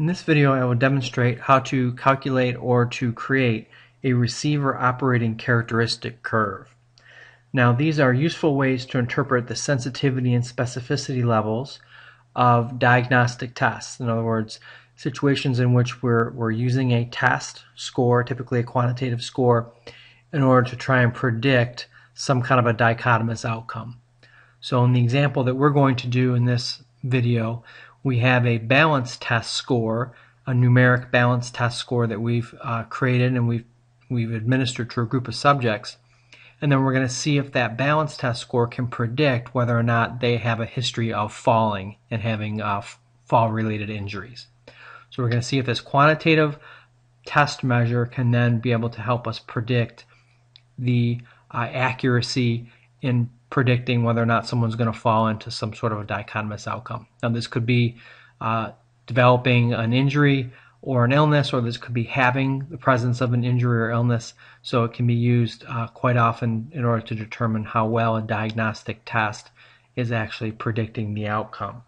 In this video I will demonstrate how to calculate or to create a receiver operating characteristic curve. Now these are useful ways to interpret the sensitivity and specificity levels of diagnostic tests. In other words, situations in which we're, we're using a test score, typically a quantitative score, in order to try and predict some kind of a dichotomous outcome. So in the example that we're going to do in this video, we have a balance test score, a numeric balance test score that we've uh, created and we've we've administered to a group of subjects. And then we're going to see if that balance test score can predict whether or not they have a history of falling and having uh, fall related injuries. So we're going to see if this quantitative test measure can then be able to help us predict the uh, accuracy in predicting whether or not someone's going to fall into some sort of a dichotomous outcome. Now, this could be uh, developing an injury or an illness, or this could be having the presence of an injury or illness. So it can be used uh, quite often in order to determine how well a diagnostic test is actually predicting the outcome.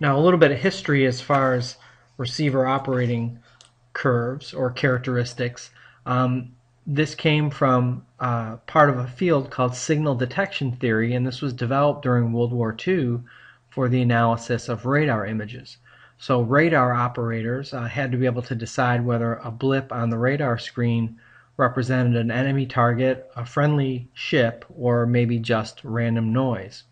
Now, a little bit of history as far as receiver operating curves or characteristics. Um, this came from uh, part of a field called signal detection theory, and this was developed during World War II for the analysis of radar images. So, radar operators uh, had to be able to decide whether a blip on the radar screen represented an enemy target, a friendly ship, or maybe just random noise.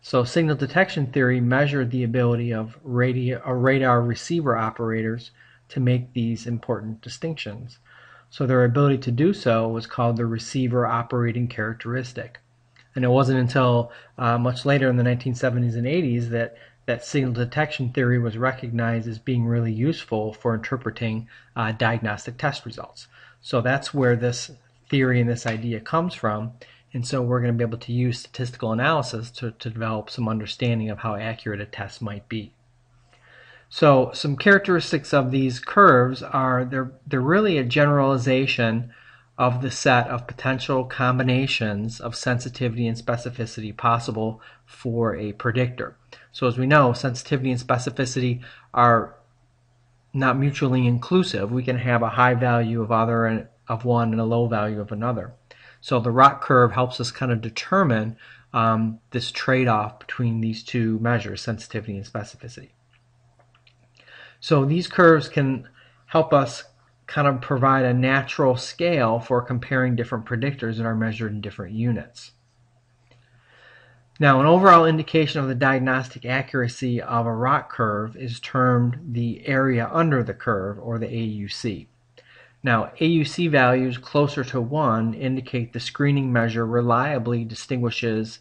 So, signal detection theory measured the ability of radio, uh, radar receiver operators to make these important distinctions. So their ability to do so was called the receiver operating characteristic. And it wasn't until uh, much later in the 1970s and 80s that that signal detection theory was recognized as being really useful for interpreting uh, diagnostic test results. So that's where this theory and this idea comes from. And so we're going to be able to use statistical analysis to, to develop some understanding of how accurate a test might be. So some characteristics of these curves are they're, they're really a generalization of the set of potential combinations of sensitivity and specificity possible for a predictor. So as we know, sensitivity and specificity are not mutually inclusive. We can have a high value of other of one and a low value of another. So the ROC curve helps us kind of determine um, this trade-off between these two measures, sensitivity and specificity. So these curves can help us kind of provide a natural scale for comparing different predictors that are measured in different units. Now, an overall indication of the diagnostic accuracy of a ROC curve is termed the area under the curve, or the AUC. Now, AUC values closer to 1 indicate the screening measure reliably distinguishes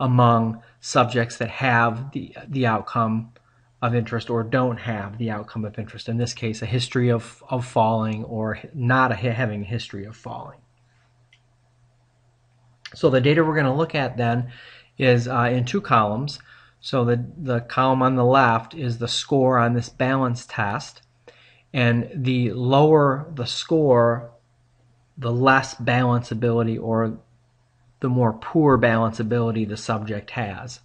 among subjects that have the, the outcome of interest or don't have the outcome of interest. In this case, a history of, of falling or not a, having a history of falling. So the data we're going to look at then is uh, in two columns. So the, the column on the left is the score on this balance test. And the lower the score, the less balance ability or the more poor balance ability the subject has.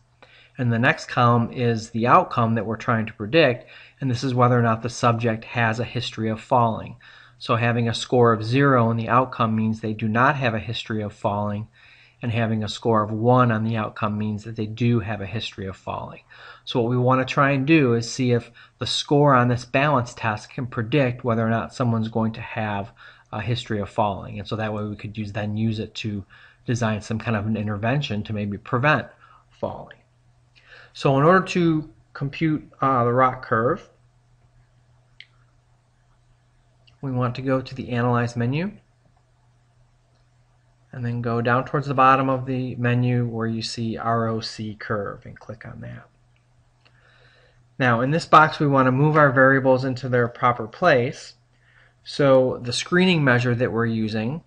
And the next column is the outcome that we're trying to predict, and this is whether or not the subject has a history of falling. So having a score of zero in the outcome means they do not have a history of falling, and having a score of one on the outcome means that they do have a history of falling. So what we want to try and do is see if the score on this balance test can predict whether or not someone's going to have a history of falling. And so that way we could use then use it to design some kind of an intervention to maybe prevent falling. So in order to compute uh, the ROC curve, we want to go to the Analyze menu and then go down towards the bottom of the menu where you see ROC curve and click on that. Now in this box we want to move our variables into their proper place. So the screening measure that we're using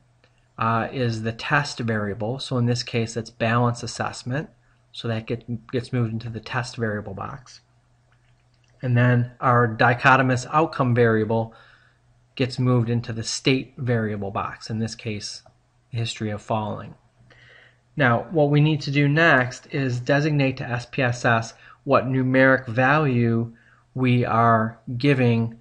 uh, is the test variable. So in this case it's balance assessment. So that get, gets moved into the test variable box. And then our dichotomous outcome variable gets moved into the state variable box, in this case, history of falling. Now, what we need to do next is designate to SPSS what numeric value we are giving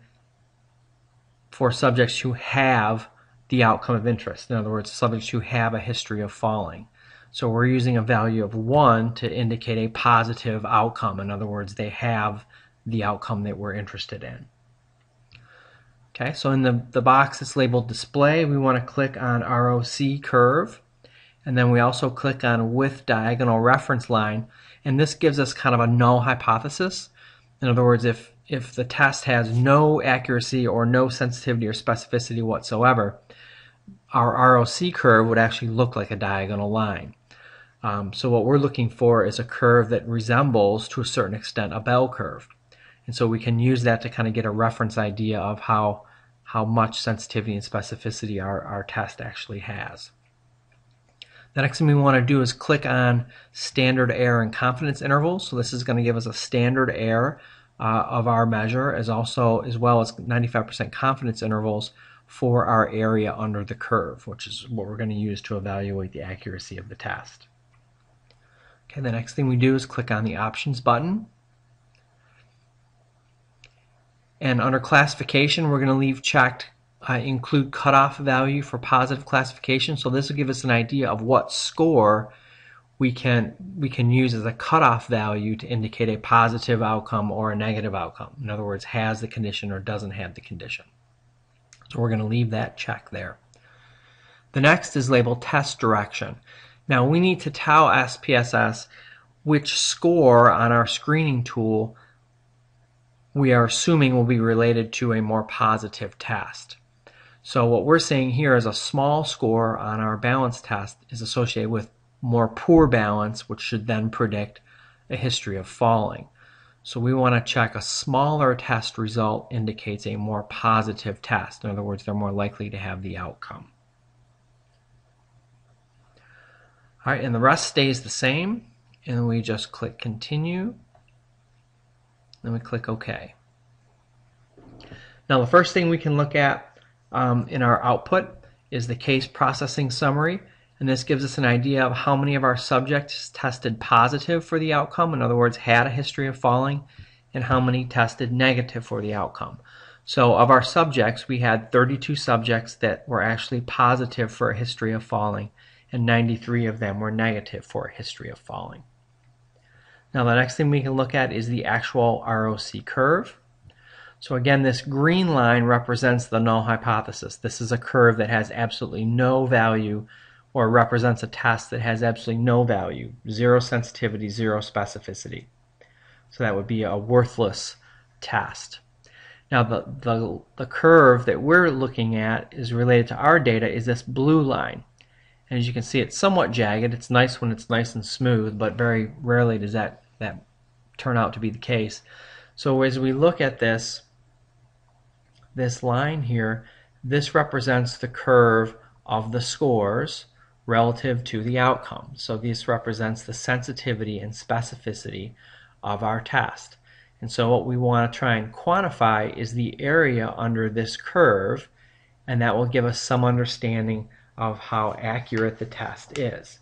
for subjects who have the outcome of interest. In other words, subjects who have a history of falling. So we're using a value of 1 to indicate a positive outcome. In other words, they have the outcome that we're interested in. Okay, so in the, the box that's labeled display, we want to click on ROC curve. And then we also click on with diagonal reference line. And this gives us kind of a null hypothesis. In other words, if, if the test has no accuracy or no sensitivity or specificity whatsoever, our ROC curve would actually look like a diagonal line. Um, so what we're looking for is a curve that resembles, to a certain extent, a bell curve. And so we can use that to kind of get a reference idea of how, how much sensitivity and specificity our, our test actually has. The next thing we want to do is click on standard error and confidence intervals. So this is going to give us a standard error uh, of our measure as also as well as 95% confidence intervals for our area under the curve, which is what we're going to use to evaluate the accuracy of the test. Okay, the next thing we do is click on the options button. And under classification, we're going to leave checked uh, include cutoff value for positive classification. So this will give us an idea of what score we can we can use as a cutoff value to indicate a positive outcome or a negative outcome. In other words, has the condition or doesn't have the condition. So we're going to leave that check there. The next is labeled test direction. Now we need to tell SPSS which score on our screening tool we are assuming will be related to a more positive test. So what we're seeing here is a small score on our balance test is associated with more poor balance, which should then predict a history of falling. So we want to check a smaller test result indicates a more positive test. In other words, they're more likely to have the outcome. All right, and the rest stays the same. And we just click continue. Then we click OK. Now the first thing we can look at um, in our output is the case processing summary. And this gives us an idea of how many of our subjects tested positive for the outcome, in other words, had a history of falling, and how many tested negative for the outcome. So of our subjects, we had 32 subjects that were actually positive for a history of falling, and 93 of them were negative for a history of falling. Now the next thing we can look at is the actual ROC curve. So again, this green line represents the null hypothesis. This is a curve that has absolutely no value or represents a test that has absolutely no value, zero sensitivity, zero specificity. So that would be a worthless test. Now the, the, the curve that we're looking at is related to our data is this blue line. And as you can see, it's somewhat jagged. It's nice when it's nice and smooth, but very rarely does that, that turn out to be the case. So as we look at this, this line here, this represents the curve of the scores relative to the outcome. So this represents the sensitivity and specificity of our test. And so what we want to try and quantify is the area under this curve, and that will give us some understanding of how accurate the test is.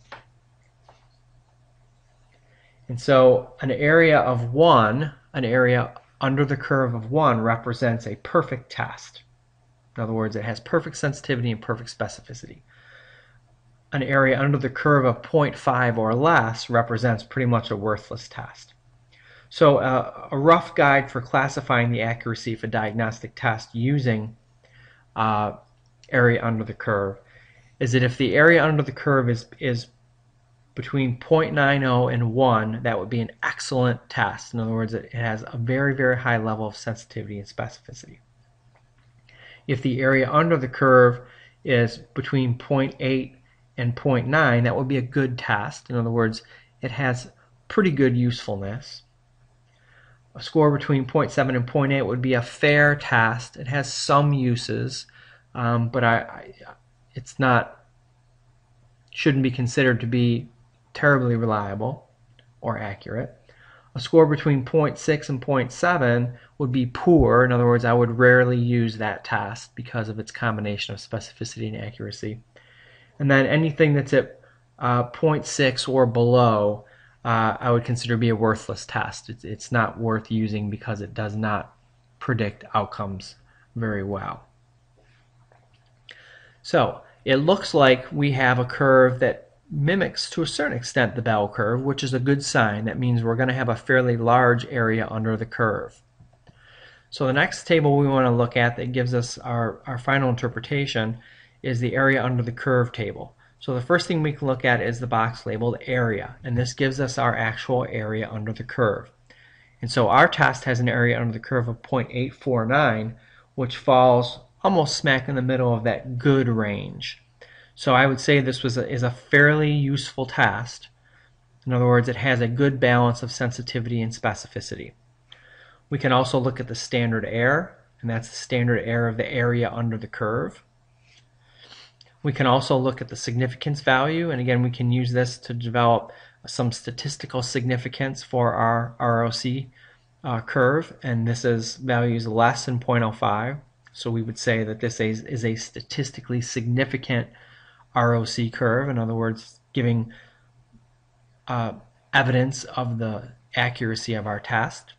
And so an area of 1, an area under the curve of 1 represents a perfect test. In other words, it has perfect sensitivity and perfect specificity. An area under the curve of 0.5 or less represents pretty much a worthless test. So uh, a rough guide for classifying the accuracy of a diagnostic test using uh, area under the curve is that if the area under the curve is, is between 0.90 and 1, that would be an excellent test. In other words, it has a very, very high level of sensitivity and specificity. If the area under the curve is between 0.8 and 0.9, that would be a good test. In other words, it has pretty good usefulness. A score between 0.7 and 0.8 would be a fair test. It has some uses, um, but I, I, it's not shouldn't be considered to be terribly reliable or accurate. A score between 0.6 and 0.7 would be poor. In other words, I would rarely use that test because of its combination of specificity and accuracy. And then anything that's at uh, 0.6 or below, uh, I would consider to be a worthless test. It's, it's not worth using because it does not predict outcomes very well. So it looks like we have a curve that mimics to a certain extent the bell curve, which is a good sign. That means we're going to have a fairly large area under the curve. So the next table we want to look at that gives us our, our final interpretation is the area under the curve table. So the first thing we can look at is the box labeled area, and this gives us our actual area under the curve. And so our test has an area under the curve of 0.849, which falls almost smack in the middle of that good range. So I would say this was a, is a fairly useful test. In other words, it has a good balance of sensitivity and specificity. We can also look at the standard error, and that's the standard error of the area under the curve. We can also look at the significance value, and again, we can use this to develop some statistical significance for our ROC uh, curve, and this is values less than 0.05. So we would say that this is, is a statistically significant ROC curve, in other words, giving uh, evidence of the accuracy of our test.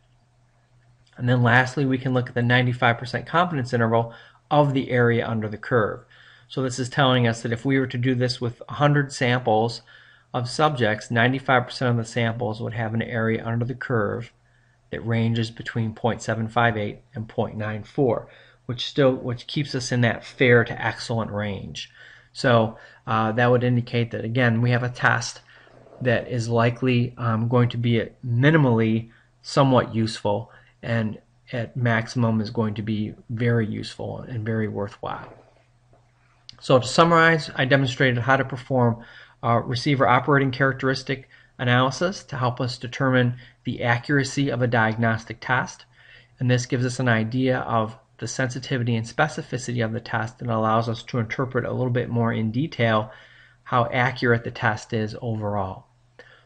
And then lastly, we can look at the 95% confidence interval of the area under the curve. So this is telling us that if we were to do this with 100 samples of subjects, 95% of the samples would have an area under the curve that ranges between 0.758 and 0.94, which still which keeps us in that fair to excellent range. So uh, that would indicate that again we have a test that is likely um, going to be minimally somewhat useful and at maximum is going to be very useful and very worthwhile. So to summarize, I demonstrated how to perform receiver operating characteristic analysis to help us determine the accuracy of a diagnostic test. And this gives us an idea of the sensitivity and specificity of the test and allows us to interpret a little bit more in detail how accurate the test is overall.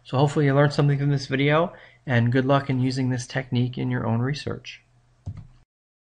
So hopefully you learned something from this video and good luck in using this technique in your own research.